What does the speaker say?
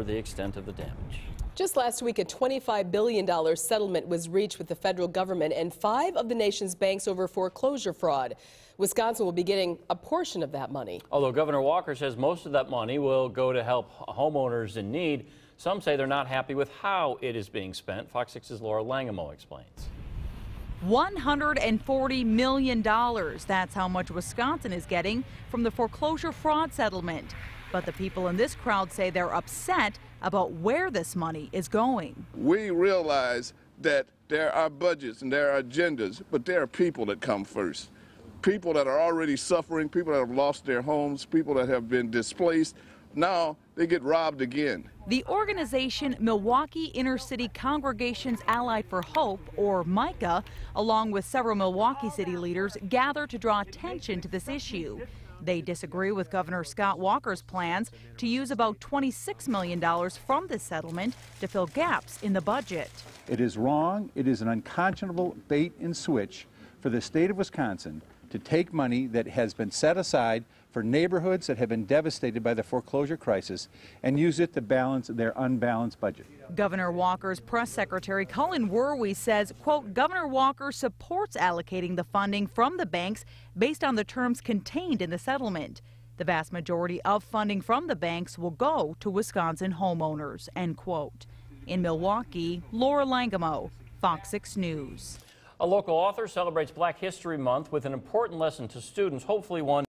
deter the extent of the damage. Just last week, a $25 billion settlement was reached with the federal government and five of the nation's banks over foreclosure fraud. Wisconsin will be getting a portion of that money. Although Governor Walker says most of that money will go to help homeowners in need, some say they're not happy with how it is being spent. Fox 6's Laura Langamo explains. $140 million. That's how much Wisconsin is getting from the foreclosure fraud settlement. But the people in this crowd say they're upset about where this money is going. We realize that there are budgets and there are agendas, but there are people that come first. People that are already suffering, people that have lost their homes, people that have been displaced. Now they get robbed again. The organization Milwaukee Inner City Congregations Allied for Hope, or MICAH, along with several Milwaukee city leaders, gather to draw attention to this issue. They disagree with Governor Scott Walker's plans to use about $26 million from this settlement to fill gaps in the budget. It is wrong, it is an unconscionable bait and switch for the state of Wisconsin to take money that has been set aside for neighborhoods that have been devastated by the foreclosure crisis and use it to balance their unbalanced budget. Governor Walker's press secretary Cullen Werwie says, quote, Governor Walker supports allocating the funding from the banks based on the terms contained in the settlement. The vast majority of funding from the banks will go to Wisconsin homeowners, end quote. In Milwaukee, Laura Langamo, Fox 6 News. A local author celebrates Black History Month with an important lesson to students, hopefully one